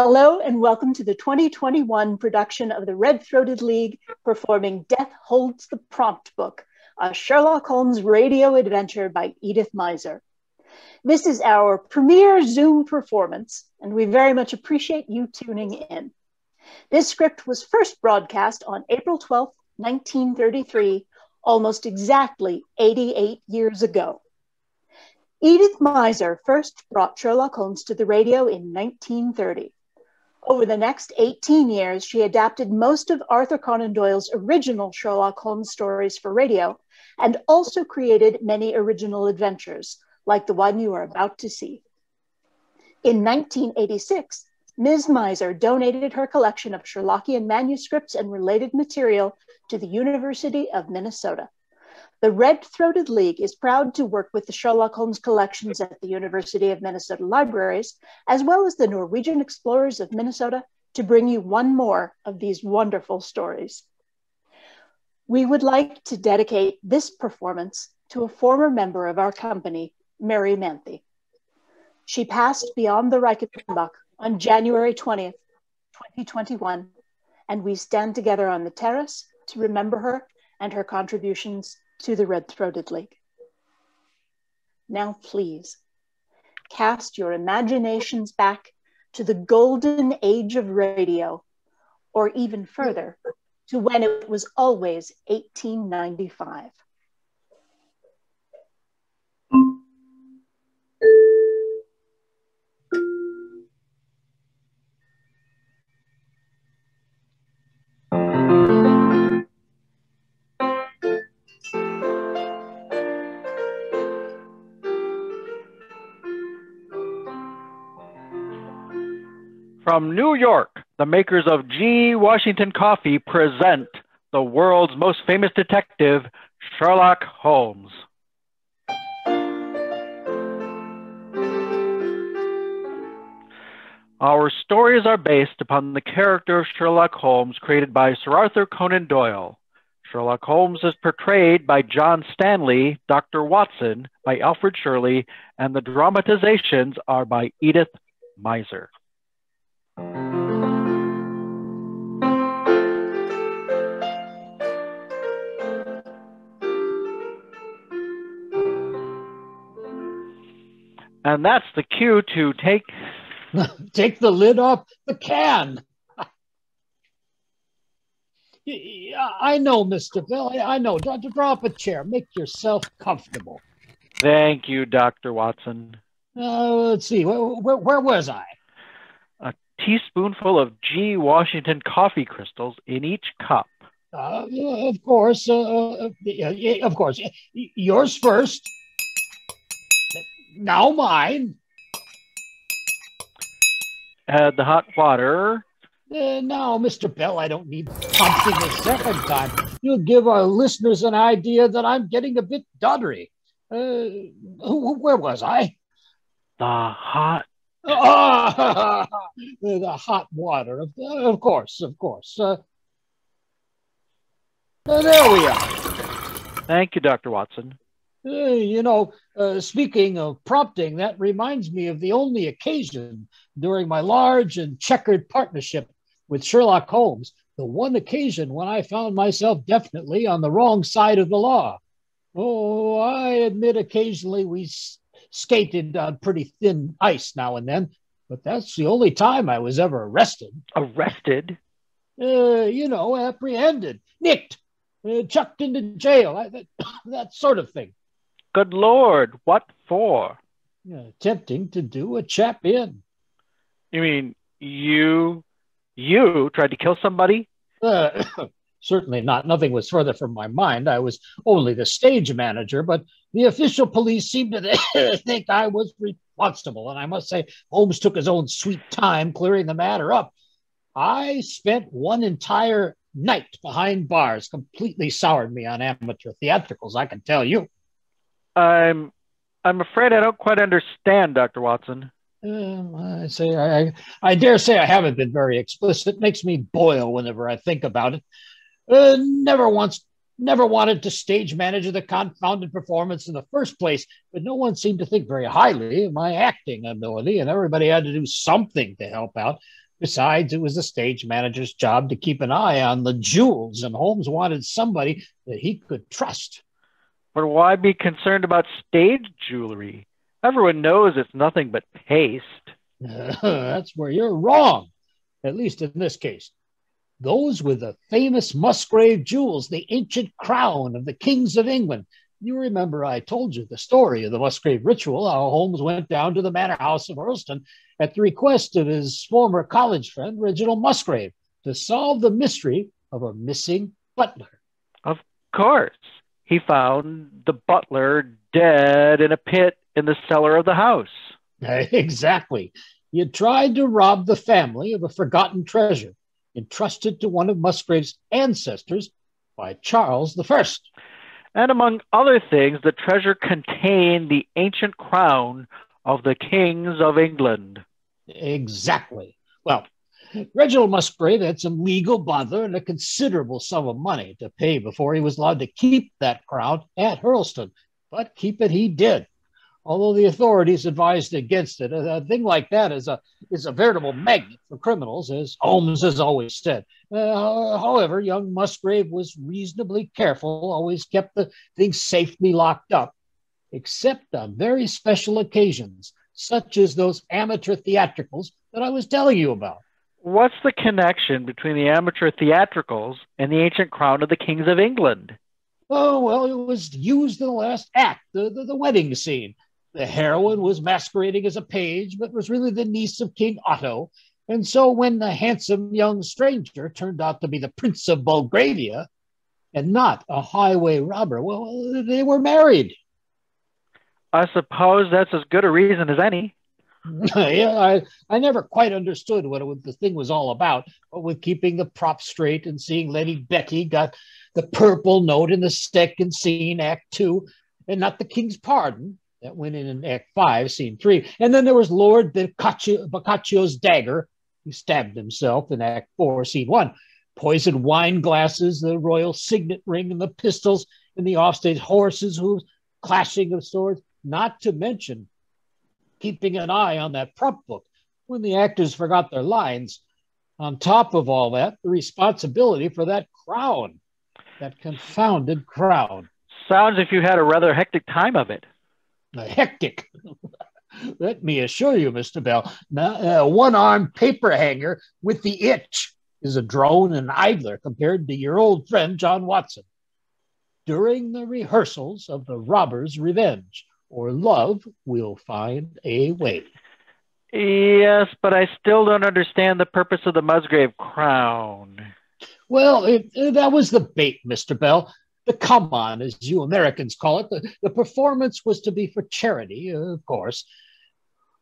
Hello and welcome to the 2021 production of the Red Throated League performing Death Holds the Prompt Book, a Sherlock Holmes radio adventure by Edith Meiser. This is our premiere Zoom performance, and we very much appreciate you tuning in. This script was first broadcast on April 12, 1933, almost exactly 88 years ago. Edith Meiser first brought Sherlock Holmes to the radio in 1930. Over the next 18 years, she adapted most of Arthur Conan Doyle's original Sherlock Holmes stories for radio and also created many original adventures, like the one you are about to see. In 1986, Ms. Meiser donated her collection of Sherlockian manuscripts and related material to the University of Minnesota. The Red Throated League is proud to work with the Sherlock Holmes collections at the University of Minnesota Libraries, as well as the Norwegian Explorers of Minnesota, to bring you one more of these wonderful stories. We would like to dedicate this performance to a former member of our company, Mary Manthey. She passed beyond the Reichenbach on January 20th, 2021, and we stand together on the terrace to remember her and her contributions to the Red Throated League. Now, please cast your imaginations back to the golden age of radio, or even further, to when it was always 1895. From New York, the makers of G. Washington Coffee present the world's most famous detective, Sherlock Holmes. Our stories are based upon the character of Sherlock Holmes created by Sir Arthur Conan Doyle. Sherlock Holmes is portrayed by John Stanley, Dr. Watson by Alfred Shirley, and the dramatizations are by Edith Meiser. And that's the cue to take take the lid off the can. I know, Mr. Bill. I know. Draw up a chair. Make yourself comfortable. Thank you, Dr. Watson. Uh, let's see. Where, where, where, was I? Teaspoonful of G. Washington coffee crystals in each cup. Uh, of course. Uh, uh of course. Yours first. Now mine. Add the hot water. Uh, no, Mr. Bell, I don't need pumping a second time. You'll give our listeners an idea that I'm getting a bit duddery. Uh, where was I? The hot. Ah, the hot water, of, of course, of course. Uh, uh, there we are. Thank you, Dr. Watson. Uh, you know, uh, speaking of prompting, that reminds me of the only occasion during my large and checkered partnership with Sherlock Holmes, the one occasion when I found myself definitely on the wrong side of the law. Oh, I admit occasionally we skated on pretty thin ice now and then, but that's the only time I was ever arrested. Arrested? Uh, you know, apprehended, nicked, uh, chucked into jail, that, that sort of thing. Good Lord, what for? attempting to do a chap in. You mean you you tried to kill somebody? Uh, certainly not. Nothing was further from my mind. I was only the stage manager, but the official police seemed to think I was responsible. And I must say, Holmes took his own sweet time clearing the matter up. I spent one entire night behind bars, completely soured me on amateur theatricals, I can tell you. I'm I'm afraid I don't quite understand, Dr. Watson. Uh, I say I, I dare say I haven't been very explicit. It makes me boil whenever I think about it. Uh, never once, never wanted to stage manage the confounded performance in the first place, but no one seemed to think very highly of my acting ability, and everybody had to do something to help out. Besides, it was the stage manager's job to keep an eye on the jewels, and Holmes wanted somebody that he could trust. But why be concerned about stage jewelry? Everyone knows it's nothing but paste. that's where you're wrong, at least in this case. Those were the famous Musgrave jewels, the ancient crown of the kings of England. You remember I told you the story of the Musgrave ritual, how Holmes went down to the manor house of Hurlstone at the request of his former college friend, Reginald Musgrave, to solve the mystery of a missing butler. Of course. He found the butler dead in a pit in the cellar of the house. Exactly. He had tried to rob the family of a forgotten treasure entrusted to one of Musgrave's ancestors by Charles I. And among other things, the treasure contained the ancient crown of the kings of England. Exactly. Well, Reginald Musgrave had some legal bother and a considerable sum of money to pay before he was allowed to keep that crown at Hurlstone, but keep it he did although the authorities advised against it. A, a, thing like that is a is a veritable magnet for criminals, as Holmes has always said. Uh, however, young Musgrave was reasonably careful, always kept the things safely locked up, except on very special occasions, such as those amateur theatricals that I was telling you about. What's the connection between the amateur theatricals and the ancient crown of the kings of England? Oh, well, it was used in the last act, the, the, the wedding scene. The heroine was masquerading as a page, but was really the niece of King Otto. And so when the handsome young stranger turned out to be the Prince of Belgravia and not a highway robber, well, they were married. I suppose that's as good a reason as any. yeah, I, I never quite understood what it, the thing was all about, but with keeping the prop straight and seeing Lady Betty got the purple note in the second scene, Act Two, and not the King's pardon, that went in in Act Five, Scene Three, and then there was Lord Boccaccio, Boccaccio's dagger. He stabbed himself in Act Four, Scene One. Poisoned wine glasses, the royal signet ring, and the pistols, and the offstage horses' hooves, clashing of swords. Not to mention keeping an eye on that prop book when the actors forgot their lines. On top of all that, the responsibility for that crown, that confounded crown. Sounds if you had a rather hectic time of it hectic. Let me assure you, Mr. Bell, now, uh, one armed paper hanger with the itch is a drone and idler compared to your old friend John Watson. During the rehearsals of The Robber's Revenge, or Love will find a way. Yes, but I still don't understand the purpose of the Musgrave crown. Well, it, it, that was the bait, Mr. Bell the come on, as you Americans call it. The, the performance was to be for charity, of course.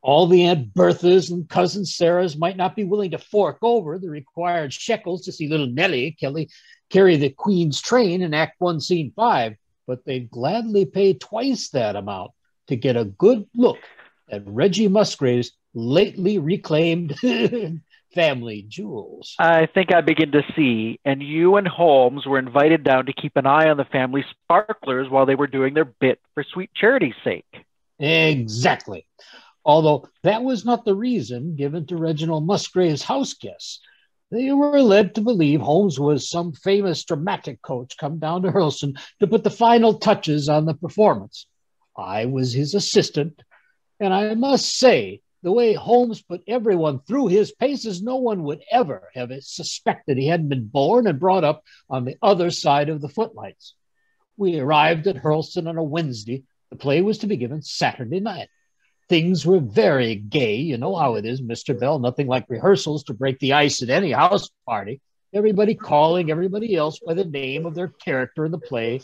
All the Aunt Berthas and cousin Sarahs might not be willing to fork over the required shekels to see little Nellie Kelly carry the Queen's train in Act One, Scene Five, but they'd gladly pay twice that amount to get a good look at Reggie Musgrave's lately reclaimed family jewels. I think I begin to see. And you and Holmes were invited down to keep an eye on the family sparklers while they were doing their bit for sweet charity's sake. Exactly. Although that was not the reason given to Reginald Musgrave's house guests. They were led to believe Holmes was some famous dramatic coach come down to Hurlstone to put the final touches on the performance. I was his assistant, and I must say the way Holmes put everyone through his paces, no one would ever have suspected he hadn't been born and brought up on the other side of the footlights. We arrived at Hurlstone on a Wednesday. The play was to be given Saturday night. Things were very gay. You know how it is, Mr. Bell. Nothing like rehearsals to break the ice at any house party. Everybody calling everybody else by the name of their character in the play.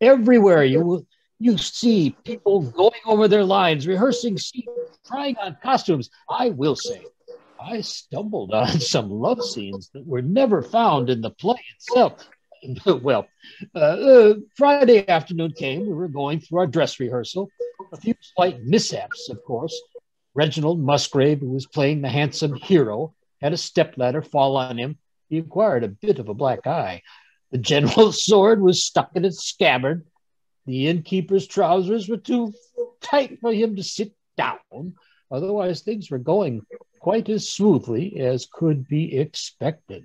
Everywhere you you see people going over their lines, rehearsing scenes, trying on costumes. I will say, I stumbled on some love scenes that were never found in the play itself. well, uh, uh, Friday afternoon came. We were going through our dress rehearsal. A few slight mishaps, of course. Reginald Musgrave, who was playing the handsome hero, had a stepladder fall on him. He acquired a bit of a black eye. The general's sword was stuck in its scabbard. The innkeeper's trousers were too tight for him to sit down. Otherwise, things were going quite as smoothly as could be expected.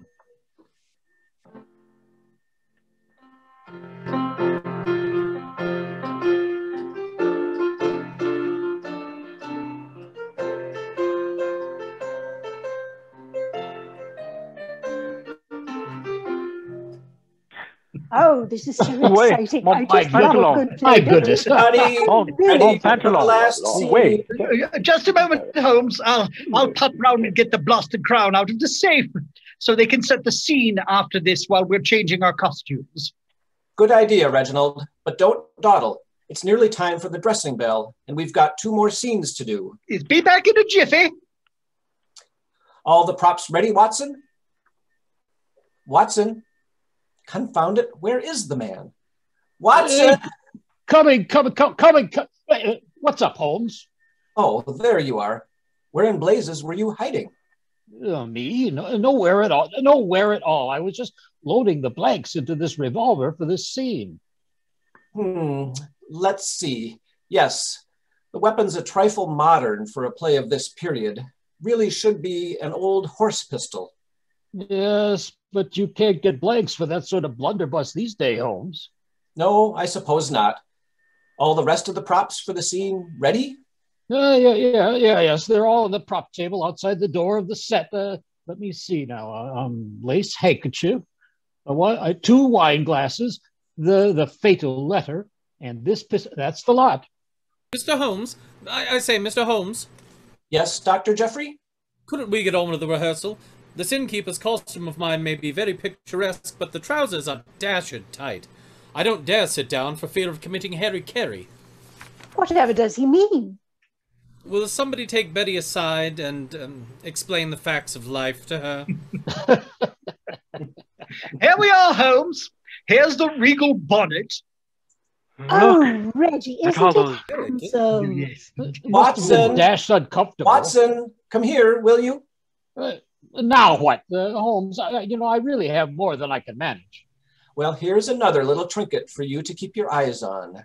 Oh, this is so exciting. my- I my just love a goodness. good My play. goodness. Ready, Oh, ready oh, for Pantalon. last wait. Just a moment, Holmes. I'll I'll pop round and get the blasted crown out of the safe so they can set the scene after this while we're changing our costumes. Good idea, Reginald, but don't dawdle. It's nearly time for the dressing bell, and we've got two more scenes to do. Is be back in a jiffy. All the props ready, Watson? Watson? Confound it, where is the man? Watson! Coming, coming, co- coming. co- uh, What's up, Holmes? Oh, there you are. Where in blazes were you hiding? Uh, me? No, nowhere at all. Nowhere at all. I was just loading the blanks into this revolver for this scene. Hmm, let's see. Yes, the weapon's a trifle modern for a play of this period. Really should be an old horse pistol. Yes, but you can't get blanks for that sort of blunderbuss these days, Holmes. No, I suppose not. All the rest of the props for the scene ready? Uh, yeah, yeah, yeah, yes. They're all on the prop table outside the door of the set. Uh, let me see now. Uh, um, lace handkerchief, a one, uh, two wine glasses, the the fatal letter, and this. Pis- that's the lot. Mr. Holmes, I, I say, Mr. Holmes, Yes, Dr. Jeffrey? couldn't we get on with the rehearsal? This innkeeper's costume of mine may be very picturesque, but the trousers are dashed tight. I don't dare sit down for fear of committing Harry Carey. Whatever does he mean? Will somebody take Betty aside and um, explain the facts of life to her? Here we are, Holmes. Here's the regal bonnet. Oh, Reggie, isn't it handsome? It must have been Watson! dashed uncomfortable. Watson, come here, will you? Uh, now what, uh, Holmes? I, you know, I really have more than I can manage. Well, here's another little trinket for you to keep your eyes on.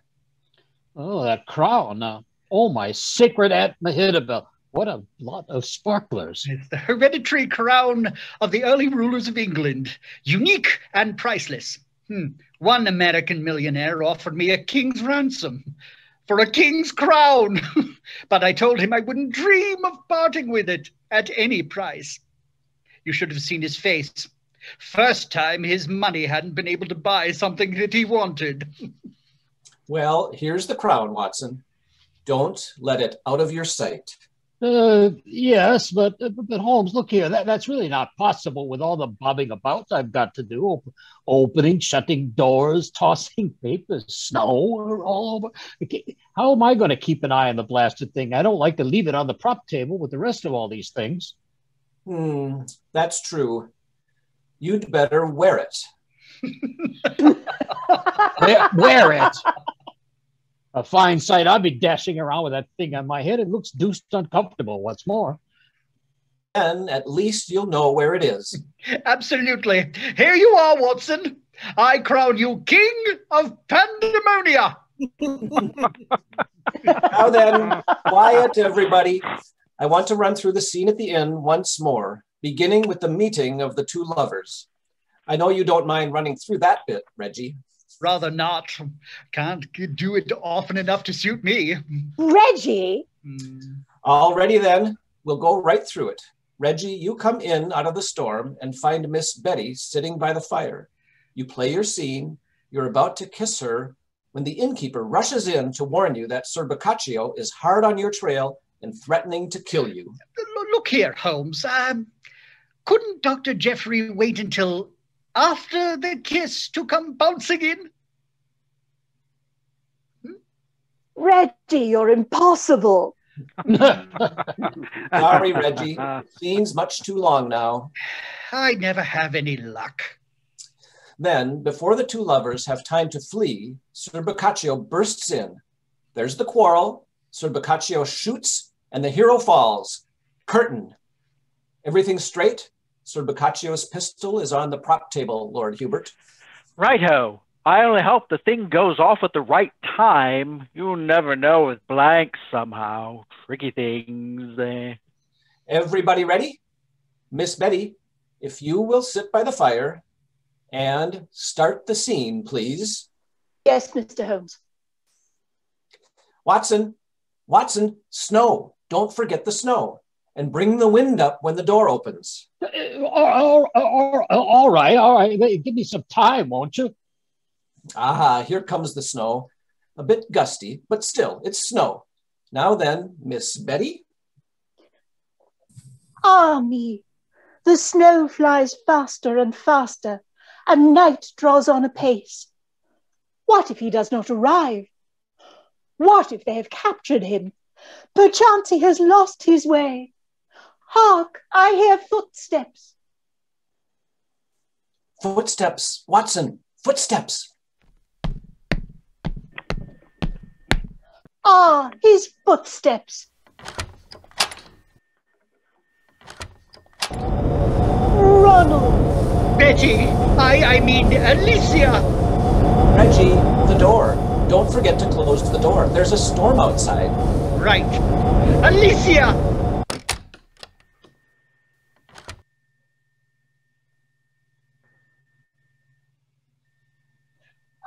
Oh, that crown! Uh, oh, my sacred Aunt Mehitabel! What a lot of sparklers! It's the hereditary crown of the early rulers of England, unique and priceless. Hmm. One American millionaire offered me a king's ransom for a king's crown, but I told him I wouldn't dream of parting with it at any price. You should have seen his face. First time his money hadn't been able to buy something that he wanted. Well, here's the crown, Watson. Don't let it out of your sight. Uh, yes, but but Holmes, look here. That that's really not possible with all the bobbing about I've got to do. Op- opening, shutting doors, tossing papers, snow all over. Okay, How am I going to keep an eye on the blasted thing? I don't like to leave it on the prop table with the rest of all these things. Hmm, that's true. You'd better wear it. Wear, wear it. A fine sight. I'd be dashing around with that thing on my head. It looks deuced uncomfortable. What's more. Then at least you'll know where it is. Absolutely. Here you are, Watson. I crown you king of pandemonia. Now then, quiet, everybody. I want to run through the scene at the inn once more, beginning with the meeting of the two lovers. I know you don't mind running through that bit, Reggie. Rather not. Can't do it often enough to suit me. Reggie? Hmm. Alrighty then, we'll go right through it. Reggie, you come in out of the storm and find Miss Betty sitting by the fire. You play your scene. You're about to kiss her when the innkeeper rushes in to warn you that Sir Boccaccio is hard on your trail and threatening to kill you. Look here, Holmes. Um, couldn't Dr. Jeffrey wait until after the kiss to come bouncing in? Reggie, you're impossible. Sorry, Reggie. Scene's much too long now. I never have any luck. Then, before the two lovers have time to flee, Sir Boccaccio bursts in. There's the quarrel. Sir Boccaccio shoots, and the hero falls. Curtain. Everything straight? Sir Boccaccio's pistol is on the prop table, Lord Hubert. Righto. I only hope the thing goes off at the right time. You'll never know with blanks somehow. Tricky things. Eh. Everybody ready? Miss Betty, if you will sit by the fire and start the scene, please. Yes, Mr. Holmes. Watson, Watson, snow. Don't forget the snow. And bring the wind up when the door opens. All, all, all right, all right. Give me some time, won't you? Ah, here comes the snow. A bit gusty, but still, it's snow. Now then, Miss Betty. Ah me, the snow flies faster and faster, and night draws on apace. What if he does not arrive? What if they have captured him? Perchance he has lost his way. Hark, I hear footsteps. Footsteps, Watson, footsteps. Ah, his footsteps. Ronald. Betty, I, I mean Alicia. Reggie, the door. Don't forget to close the door. There's a storm outside. Right. Alicia!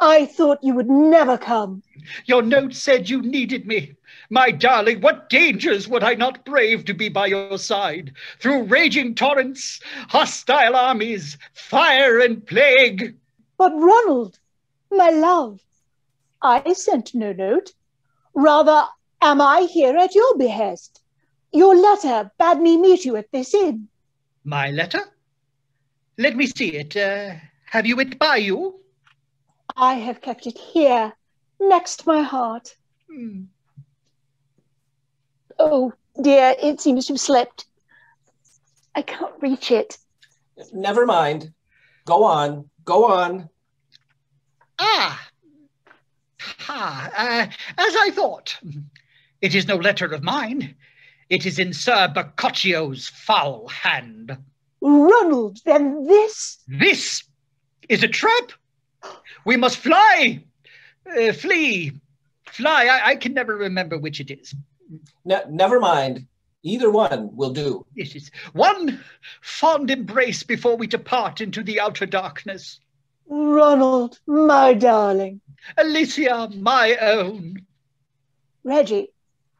I thought you would never come. Your note said you needed me. My darling, what dangers would I not brave to be by your side? Through raging torrents, hostile armies, fire and plague. But Ronald, my love, I sent no note. Rather, am I here at your behest? Your letter bade me meet you at this inn. My letter? Let me see it. Uh, have you it by you? I have kept it here, next my heart. Hmm. Oh dear, it seems to have slipped. I can't reach it. Never mind. Go on, go on. Ah! Ha! Uh, as I thought. It is no letter of mine. It is in Sir Boccaccio's foul hand. Ronald, then this? This is a trap. We must fly, uh, flee, fly. I, I, can never remember which it is. Ne- never mind. Either one will do. It is one fond embrace before we depart into the outer darkness. Ronald, my darling. Alicia, my own. Reggie,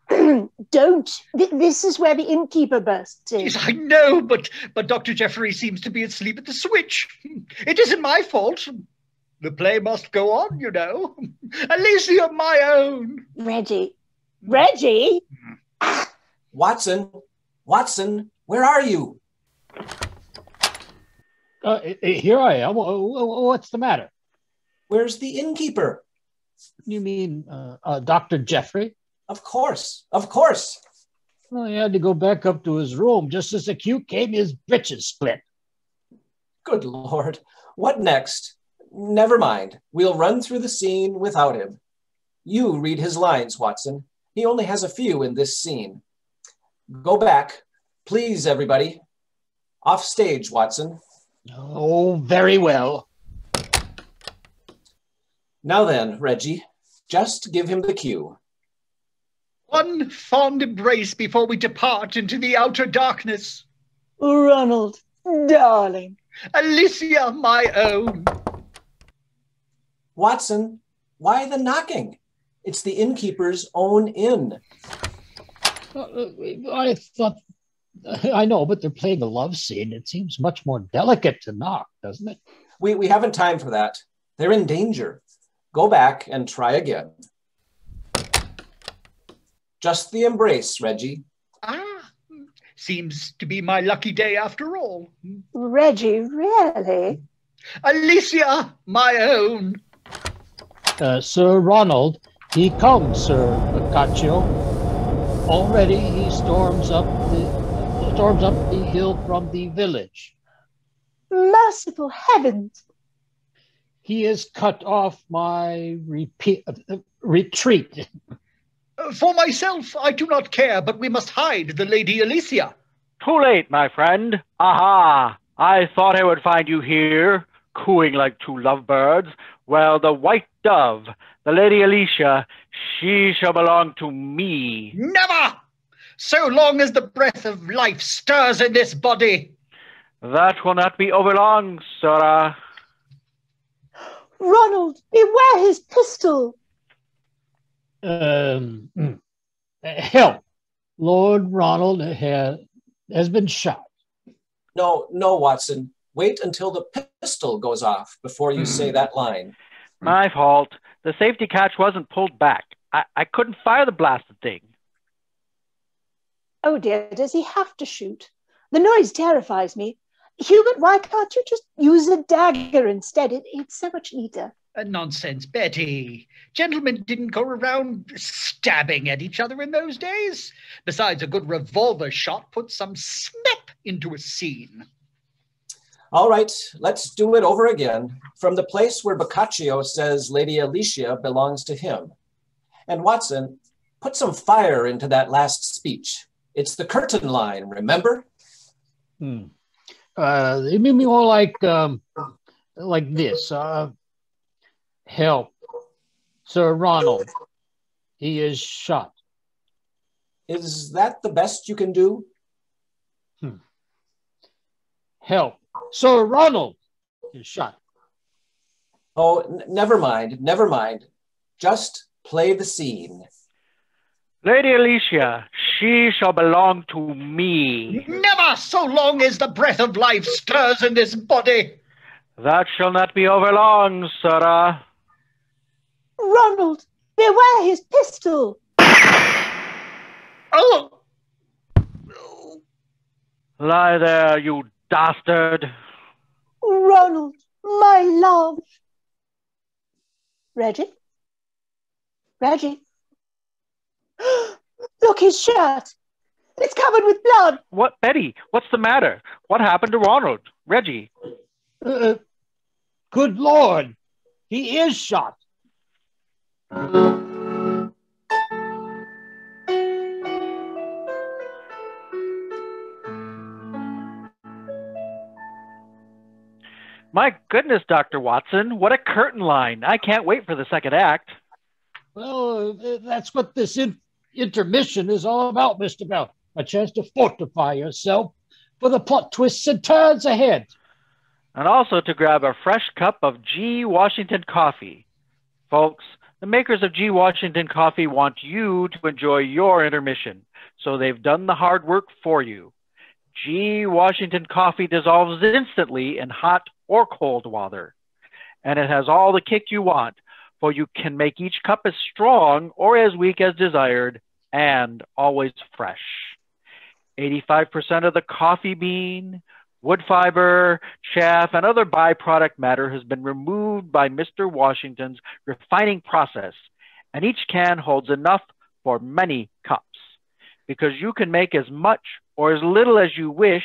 don't. Th- this is where the innkeeper bursts in. Yes, I know, but but Dr. Jeffrey seems to be asleep at the switch. It isn't my fault. The play must go on, you know. At least, on my own. Reggie. Reggie? Watson, Watson, where are you? Uh, here I am. What's the matter? Where's the innkeeper? You mean uh, uh, Dr. Jeffrey? Of course, of course. Well, he had to go back up to his room just as the cue came his breeches split. Good Lord. What next? Never mind. We'll run through the scene without him. You read his lines, Watson. He only has a few in this scene. Go back. Please, everybody. Off stage, Watson. Oh, very well. Now then, Reggie, just give him the cue. One fond embrace before we depart into the outer darkness. Ronald, darling. Alicia, my own. Watson, why the knocking? It's the innkeeper's own inn. Uh, I thought, I know, but they're playing a love scene. It seems much more delicate to knock, doesn't it? We, we haven't time for that. They're in danger. Go back and try again. Just the embrace, Reggie. Ah, seems to be my lucky day after all. Reggie, really? Alicia, my own. Uh, Sir Ronald, he comes, Sir Boccaccio. Already he storms up the storms up the hill from the village. Merciful heavens! He has cut off my repeat, uh, retreat. For myself, I do not care, but we must hide the Lady Alicia. Too late, my friend. Aha! I thought I would find you here, cooing like two lovebirds. Well, the white dove, the Lady Alicia, she shall belong to me. Never! so long as the breath of life stirs in this body. That will not be over long, sirrah. Ronald, beware his pistol. Um, help. Lord Ronald ha- has been shot. No, no, Watson. Wait until the pistol goes off before you say that line. My fault. The safety catch wasn't pulled back. I, I couldn't fire the blasted thing. Oh dear, does he have to shoot? The noise terrifies me. Hubert, why can't you just use a dagger instead? It, it's so much neater. Uh, nonsense, Betty. Gentlemen didn't go around stabbing at each other in those days. Besides, a good revolver shot puts some snap into a scene. All right, let's do it over again from the place where Boccaccio says Lady Alicia belongs to him. And Watson, put some fire into that last speech. It's the curtain line, remember? Hmm. Uh, it made me more like um, like this. Uh, help, Sir Ronald. He is shot. Is that the best you can do? Hmm. Help, Sir Ronald is shot. Oh, n- never mind, never mind. Just play the scene. Lady Alicia, she shall belong to me. Never so long as the breath of life stirs in this body. That shall not be over long, sirrah. Ronald, beware his pistol. Oh! Lie there, you dastard. Ronald, my love. Reggie? Reggie? Look, his shirt. It's covered with blood. What, Betty? What's the matter? What happened to Ronald? Reggie? Uh, good Lord, he is shot. My goodness, Dr. Watson, what a curtain line. I can't wait for the second act. Well, uh, that's what this in- intermission is all about, Mr. Bell. A chance to fortify yourself for the plot twists and turns ahead. And also to grab a fresh cup of G. Washington coffee. Folks, the makers of G. Washington coffee want you to enjoy your intermission, so they've done the hard work for you. G. Washington coffee dissolves instantly in hot or cold water, and it has all the kick you want, for you can make each cup as strong or as weak as desired, and always fresh. 85% of the coffee bean, wood fiber, chaff, and other byproduct matter has been removed by Mr. Washington's refining process, and each can holds enough for many cups. Because you can make as much or as little as you wish,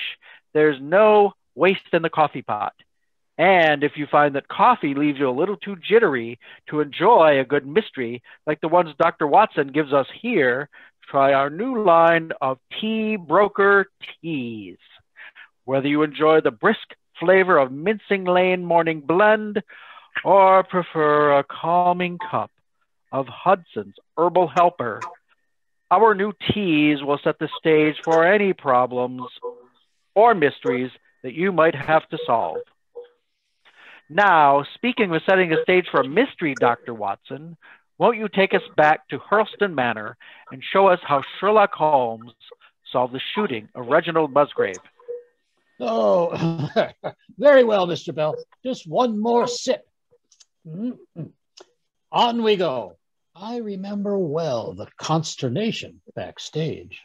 there's no waste in the coffee pot. And if you find that coffee leaves you a little too jittery to enjoy a good mystery like the ones Dr. Watson gives us here, try our new line of Tea Broker Teas. Whether you enjoy the brisk flavor of Mincing Lane Morning Blend or prefer a calming cup of Hudson's Herbal Helper, our new teas will set the stage for any problems or mysteries that you might have to solve. Now, speaking of setting the stage for a mystery, Dr. Watson, won't you take us back to Hurlstone Manor and show us how Sherlock Holmes solved the shooting of Reginald Musgrave? Oh, very well, Mr. Bell. Just one more sip. Mm-mm. On we go. I remember well the consternation backstage.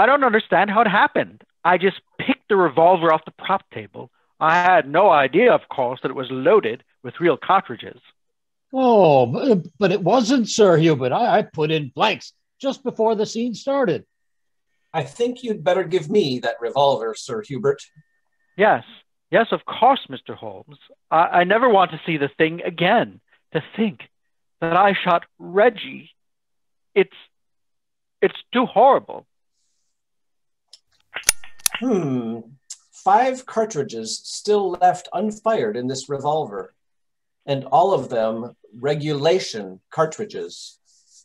I don't understand how it happened. I just picked the revolver off the prop table. I had no idea, of course, that it was loaded with real cartridges. Oh, but, but it wasn't, Sir Hubert. I, I put in blanks just before the scene started. I think you'd better give me that revolver, Sir Hubert. Yes, yes, of course, Mr. Holmes. I, I never want to see the thing again. To think that I shot Reggie. It's it's too horrible. Hmm. Five cartridges still left unfired in this revolver, and all of them regulation cartridges.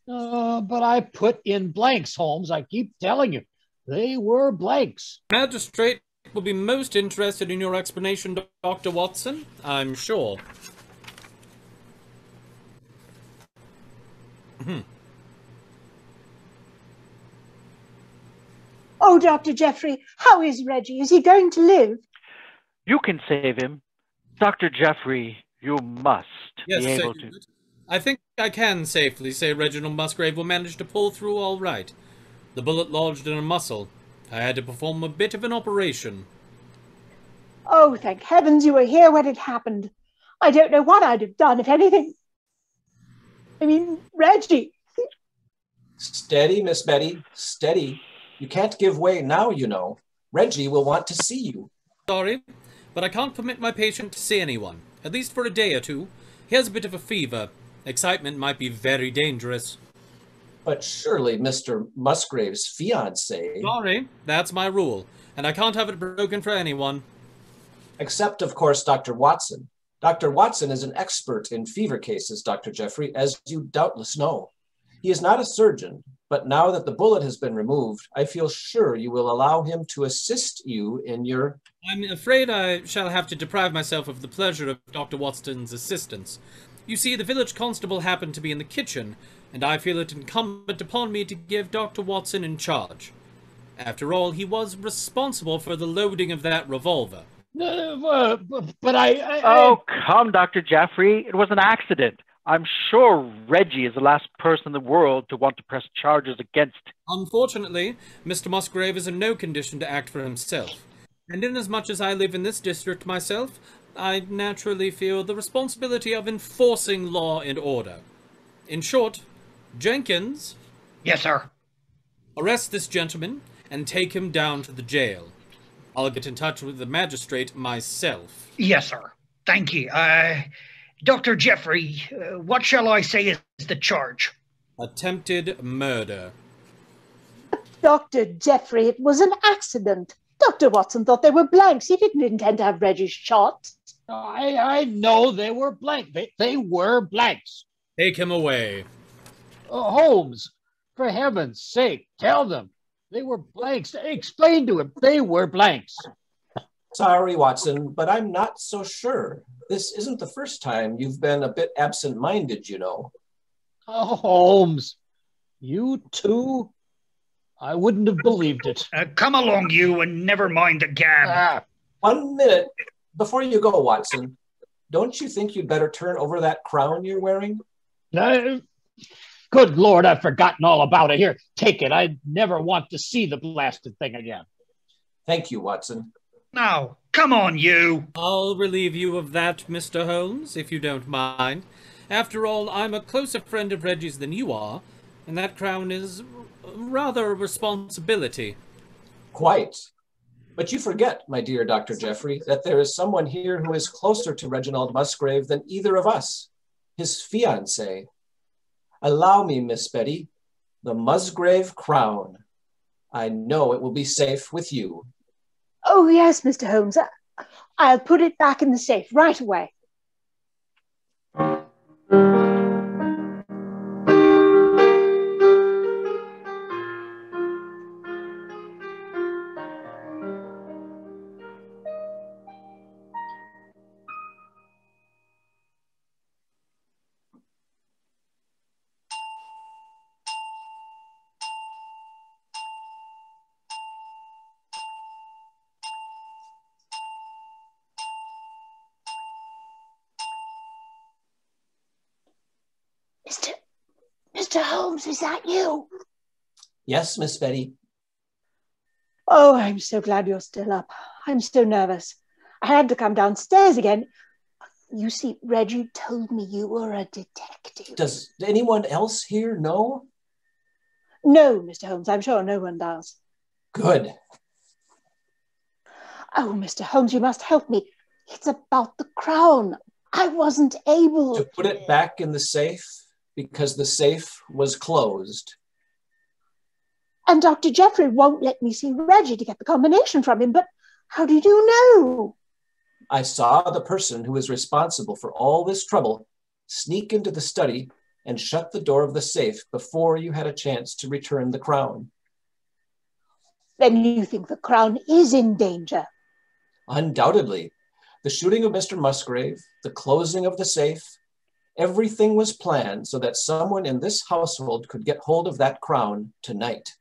Uh, but I put in blanks, Holmes. I keep telling you, they were blanks. Magistrate will be most interested in your explanation, Dr. Watson, I'm sure. Hmm. Oh, Dr. Jeffrey, how is Reggie? Is he going to live? You can save him. Dr. Jeffrey, you must yes, be able to. I think I can safely say Reginald Musgrave will manage to pull through all right. The bullet lodged in a muscle. I had to perform a bit of an operation. Oh, thank heavens you were here when it happened. I don't know what I'd have done if anything. I mean, Reggie. Steady, Miss Betty, steady. You can't give way now, you know. Reggie will want to see you. Sorry, but I can't permit my patient to see anyone, at least for a day or two. He has a bit of a fever. Excitement might be very dangerous. But surely Mr. Musgrave's fiancée. Sorry, that's my rule, and I can't have it broken for anyone. Except, of course, Dr. Watson. Dr. Watson is an expert in fever cases, Dr. Jeffrey, as you doubtless know. He is not a surgeon, but now that the bullet has been removed, I feel sure you will allow him to assist you in your. I'm afraid I shall have to deprive myself of the pleasure of Dr. Watson's assistance. You see, the village constable happened to be in the kitchen, and I feel it incumbent upon me to give Dr. Watson in charge. After all, he was responsible for the loading of that revolver. Uh, but I, I, Oh, come, Dr. Jeffrey. It was an accident. I'm sure Reggie is the last person in the world to want to press charges against. Unfortunately, Mr. Musgrave is in no condition to act for himself. And inasmuch as I live in this district myself, I naturally feel the responsibility of enforcing law and order. In short, Jenkins. Yes, sir. Arrest this gentleman and take him down to the jail. I'll get in touch with the magistrate myself. Yes, sir. Thank you. Uh, Dr. Jeffrey, uh, what shall I say is the charge? Attempted murder. Dr. Jeffrey, it was an accident. Dr. Watson thought they were blanks. He didn't intend to have Reggie shot. I, I know they were blank. They, they were blanks. Take him away. Uh, Holmes, for heaven's sake, tell them they were blanks. Explain to him they were blanks. Sorry, Watson, but I'm not so sure. This isn't the first time you've been a bit absent minded, you know. Oh, Holmes, you too? I wouldn't have believed it. Uh, come along, you, and never mind the gab. Ah, One minute before you go, Watson. Don't you think you'd better turn over that crown you're wearing? uh, good Lord, I've forgotten all about it. Here, take it. I never want to see the blasted thing again. Thank you, Watson. Now, come on, you. I'll relieve you of that, Mr. Holmes, if you don't mind. After all, I'm a closer friend of Reggie's than you are, and that crown is rather a responsibility. Quite. But you forget, my dear Dr. Jeffrey, that there is someone here who is closer to Reginald Musgrave than either of us, his fiancée. Allow me, Miss Betty, the Musgrave crown. I know it will be safe with you. Oh, yes, Mr. Holmes. I'll put it back in the safe right away. Is that you? Yes, Miss Betty. Oh, I'm so glad you're still up. I'm so nervous. I had to come downstairs again. You see, Reggie told me you were a detective. Does anyone else here know? No, Mr. Holmes, I'm sure no one does. Good. Oh, Mr. Holmes, you must help me. It's about the crown. I wasn't able To put it back in the safe? Because the safe was closed. And Dr. Jeffrey won't let me see Reggie to get the combination from him, but how did you know? I saw the person who is responsible for all this trouble sneak into the study and shut the door of the safe before you had a chance to return the crown. Then you think the crown is in danger? Undoubtedly. The shooting of Mr. Musgrave, the closing of the safe, everything was planned so that someone in this household could get hold of that crown tonight.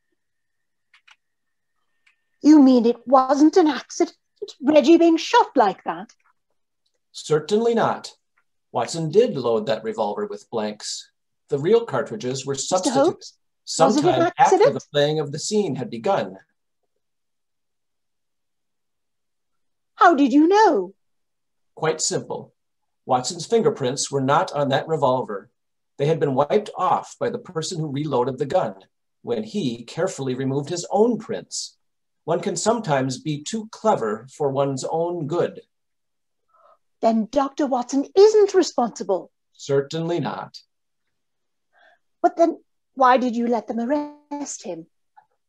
You mean it wasn't an accident? Reggie being shot like that? Certainly not. Watson did load that revolver with blanks. The real cartridges were substituted sometime after the playing of the scene had begun. How did you know? Quite simple. Watson's fingerprints were not on that revolver. They had been wiped off by the person who reloaded the gun when he carefully removed his own prints. One can sometimes be too clever for one's own good. Then Dr. Watson isn't responsible. Certainly not. But then why did you let them arrest him?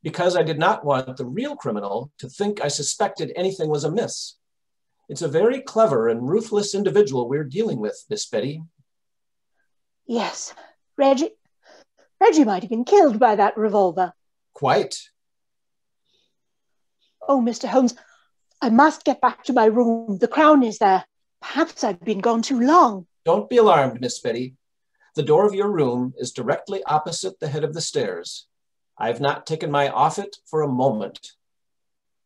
Because I did not want the real criminal to think I suspected anything was amiss. It's a very clever and ruthless individual we're dealing with, Miss Betty. Yes, Reggie. Reggie might have been killed by that revolver. Quite. Oh, Mr. Holmes, I must get back to my room. The crown is there. Perhaps I've been gone too long. Don't be alarmed, Miss Betty. The door of your room is directly opposite the head of the stairs. I've not taken my off it for a moment.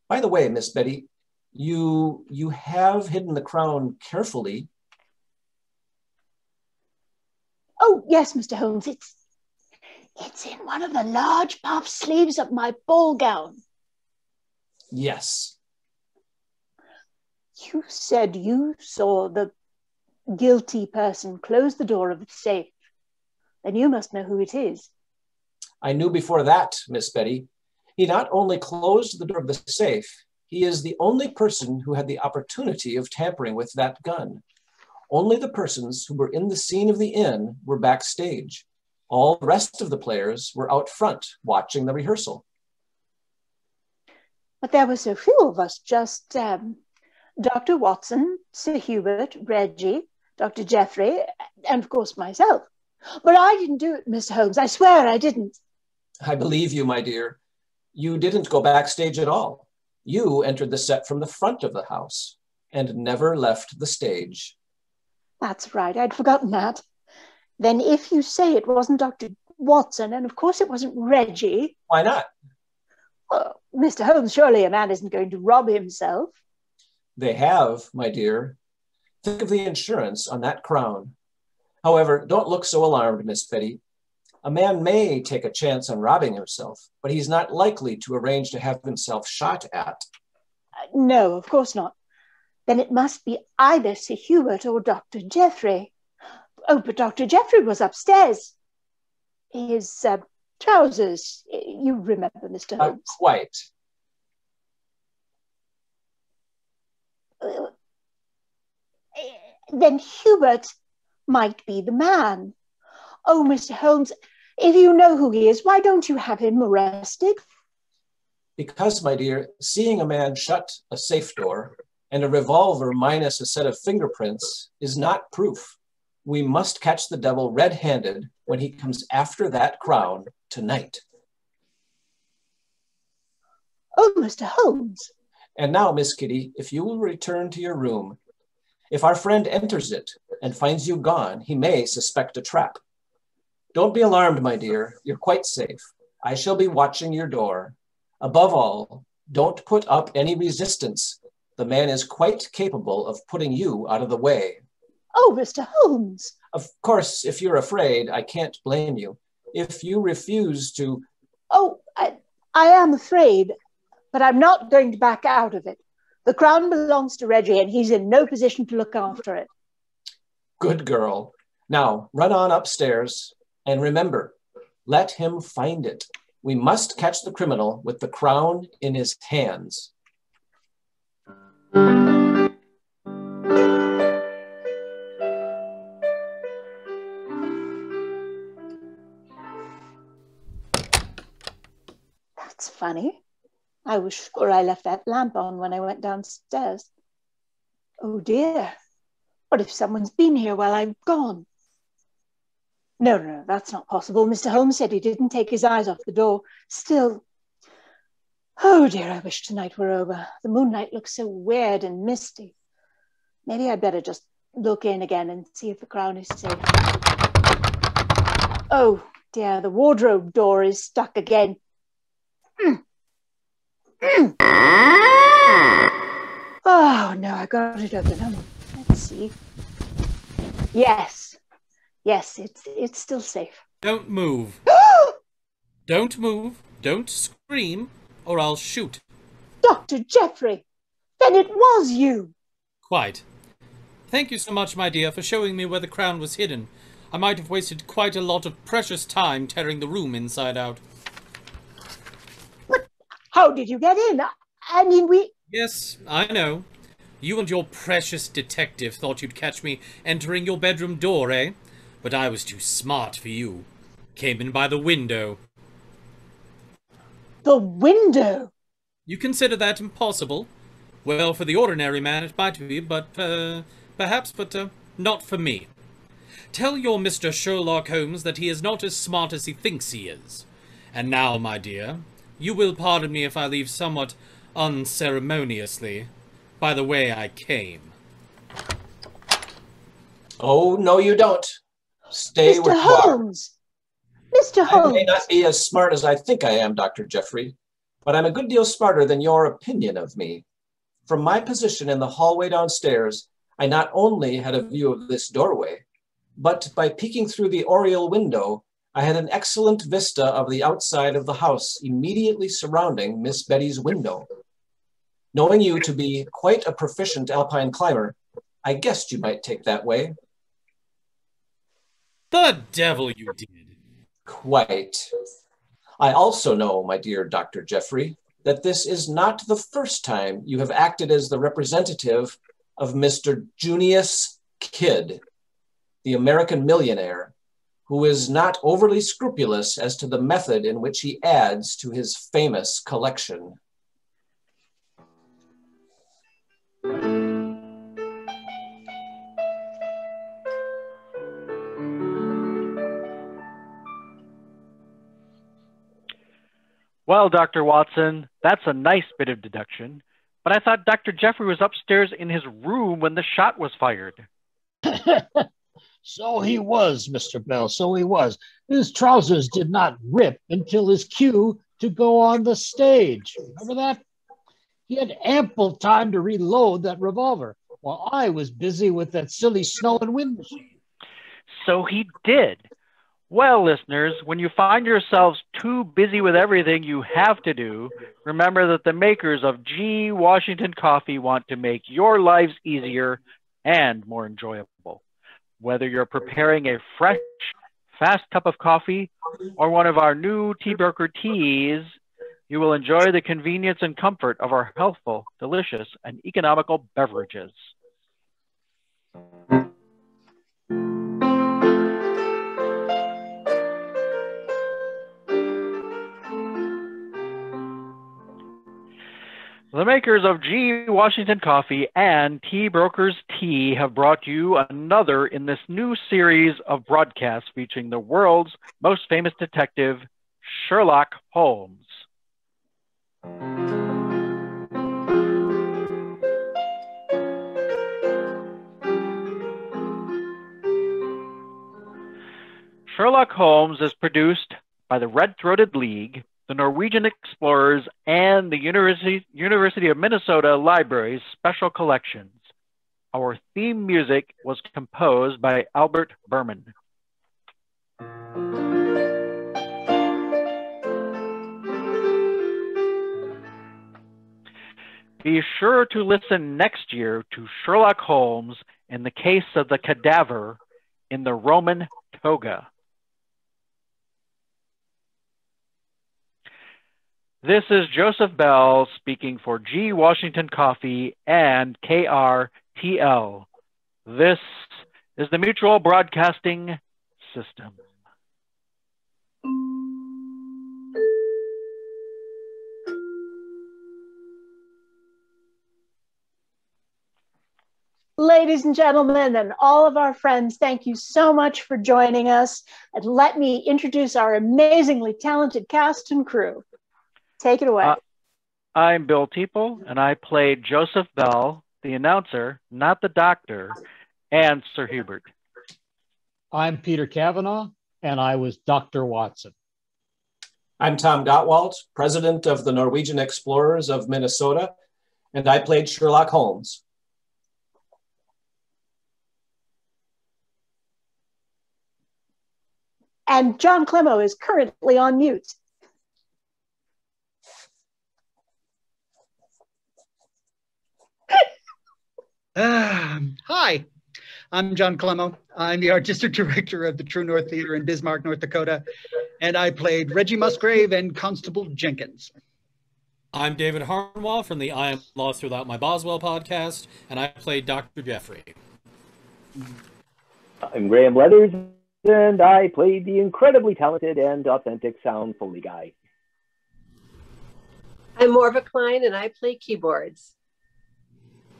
By the way, Miss Betty, you you have hidden the crown carefully. Oh yes, Mr. Holmes. It's it's in one of the large puff sleeves of my ball gown. Yes. You said you saw the guilty person close the door of the safe. Then you must know who it is. I knew before that, Miss Betty. He not only closed the door of the safe, he is the only person who had the opportunity of tampering with that gun. Only the persons who were in the scene of the inn were backstage. All the rest of the players were out front watching the rehearsal. But there were so few of us, just um, Dr. Watson, Sir Hubert, Reggie, Dr. Jeffrey, and of course myself. But I didn't do it, Mr. Holmes. I swear I didn't. I believe you, my dear. You didn't go backstage at all. You entered the set from the front of the house and never left the stage. That's right. I'd forgotten that. Then if you say it wasn't Dr. Watson, and of course it wasn't Reggie. Why not? Well, Mr. Holmes, surely a man isn't going to rob himself. They have, my dear. Think of the insurance on that crown. However, don't look so alarmed, Miss Betty. A man may take a chance on robbing himself, but he's not likely to arrange to have himself shot at. Uh, no, of course not. Then it must be either Sir Hubert or Dr. Jeffrey. Oh, but Dr. Jeffrey was upstairs. His uh, trousers. You remember, Mr. Holmes? Uh, quite. Uh, then Hubert might be the man. Oh, Mr. Holmes, if you know who he is, why don't you have him arrested? Because, my dear, seeing a man shut a safe door and a revolver minus a set of fingerprints is not proof. We must catch the devil red handed when he comes after that crown tonight. Oh, Mr. Holmes. And now, Miss Kitty, if you will return to your room, if our friend enters it and finds you gone, he may suspect a trap. Don't be alarmed, my dear. You're quite safe. I shall be watching your door. Above all, don't put up any resistance. The man is quite capable of putting you out of the way. Oh, Mr. Holmes. Of course, if you're afraid, I can't blame you. If you refuse to. Oh, I, I am afraid, but I'm not going to back out of it. The crown belongs to Reggie, and he's in no position to look after it. Good girl. Now, run on upstairs, and remember, let him find it. We must catch the criminal with the crown in his hands. That's funny. I was sure I left that lamp on when I went downstairs. Oh dear. What if someone's been here while I've gone? No, no, that's not possible. Mr. Holmes said he didn't take his eyes off the door. Still, oh dear, I wish tonight were over. The moonlight looks so weird and misty. Maybe I'd better just look in again and see if the crown is safe. Oh dear, the wardrobe door is stuck again. Oh no, I got it open. Let's see. Yes, yes, it's it's still safe. Don't move. Don't move. Don't scream, or I'll shoot. Dr. Jeffrey, then it was you. Quite. Thank you so much, my dear, for showing me where the crown was hidden. I might have wasted quite a lot of precious time tearing the room inside out. But how did you get in? I mean, we. Yes, I know. You and your precious detective thought you'd catch me entering your bedroom door, eh? But I was too smart for you. Came in by the window. The window? You consider that impossible? Well, for the ordinary man it might be, but, uh, perhaps, but, uh, not for me. Tell your Mr. Sherlock Holmes that he is not as smart as he thinks he is. And now, my dear, you will pardon me if I leave somewhat unceremoniously by the way I came. Oh, no, you don't. Stay Mr. are. Holmes. Mr. I Holmes. may not be as smart as I think I am, Dr. Jeffrey, but I'm a good deal smarter than your opinion of me. From my position in the hallway downstairs, I not only had a view of this doorway, but by peeking through the oriel window, I had an excellent vista of the outside of the house immediately surrounding Miss Betty's window. Knowing you to be quite a proficient alpine climber, I guessed you might take that way. The devil you did. Quite. I also know, my dear Dr. Jeffrey, that this is not the first time you have acted as the representative of Mr. Junius Kidd, the American millionaire, who is not overly scrupulous as to the method in which he adds to his famous collection. Well, Dr. Watson, that's a nice bit of deduction. But I thought Dr. Jeffrey was upstairs in his room when the shot was fired. so he was, Mr. Bell. So he was. His trousers did not rip until his cue to go on the stage. Remember that? He had ample time to reload that revolver while I was busy with that silly snow and wind machine. So he did. Well, listeners, when you find yourselves too busy with everything you have to do, remember that the makers of G. Washington Coffee want to make your lives easier and more enjoyable. Whether you're preparing a fresh, fast cup of coffee or one of our new Tea Broker teas, you will enjoy the convenience and comfort of our healthful, delicious, and economical beverages. The makers of G. Washington Coffee and Tea Brokers Tea have brought you another in this new series of broadcasts featuring the world's most famous detective, Sherlock Holmes. Sherlock Holmes is produced by the Red Throated League, the Norwegian Explorers, and the University, University of Minnesota Library's Special Collections. Our theme music was composed by Albert Berman. Be sure to listen next year to Sherlock Holmes in the case of the cadaver in the Roman toga. This is Joseph Bell speaking for G. Washington Coffee and KRTL. This is the Mutual Broadcasting System. Ladies and gentlemen, and all of our friends, thank you so much for joining us. And let me introduce our amazingly talented cast and crew. Take it away. Uh, I'm Bill Teeple, and I played Joseph Bell, the announcer, not the doctor, and Sir Hubert. I'm Peter Kavanaugh, and I was Dr. Watson. I'm Tom Gottwald, president of the Norwegian Explorers of Minnesota, and I played Sherlock Holmes. And John Clemo is currently on mute. Um, hi, I'm John Clemo. I'm the artistic director of the True North Theater in Bismarck, North Dakota, and I played Reggie Musgrave and Constable Jenkins. I'm David Harnwall from the I Am Lost Without My Boswell podcast, and I played Dr. Jeffrey. I'm Graham Leathers, and I played the incredibly talented and authentic sound Foley guy. I'm Morva Klein, and I play keyboards.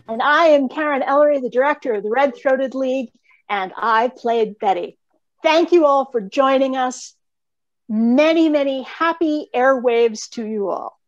And I am Karen Ellery, the director of the Red Throated League, and I played Betty. Thank you all for joining us. Many, many happy airwaves to you all.